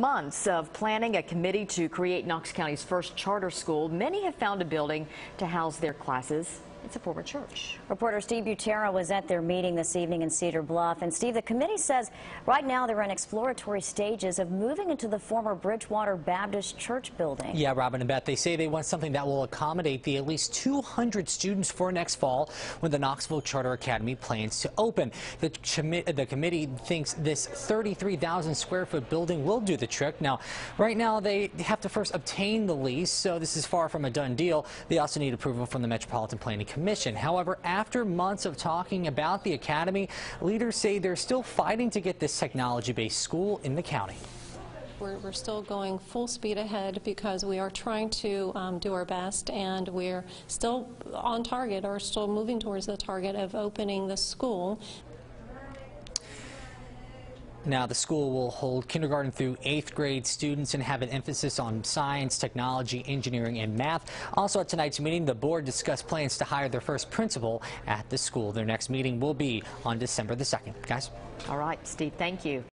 months of planning a committee to create Knox County's first charter school, many have found a building to house their classes. It's a former church. Reporter Steve Butera was at their meeting this evening in Cedar Bluff. And Steve, the committee says right now they're in exploratory stages of moving into the former Bridgewater Baptist Church building. Yeah, Robin and Beth, they say they want something that will accommodate the at least 200 students for next fall when the Knoxville Charter Academy plans to open. The, commi the committee thinks this 33,000 square foot building will do the trick. Now, right now they have to first obtain the lease, so this is far from a done deal. They also need approval from the Metropolitan Planning Commission. However, after months of talking about the academy, leaders say they're still fighting to get this technology-based school in the county. We're, we're still going full speed ahead because we are trying to um, do our best and we're still on target or still moving towards the target of opening the school. Now, the school will hold kindergarten through eighth grade students and have an emphasis on science, technology, engineering, and math. Also, at tonight's meeting, the board discussed plans to hire their first principal at the school. Their next meeting will be on December the 2nd. Guys? All right, Steve, thank you.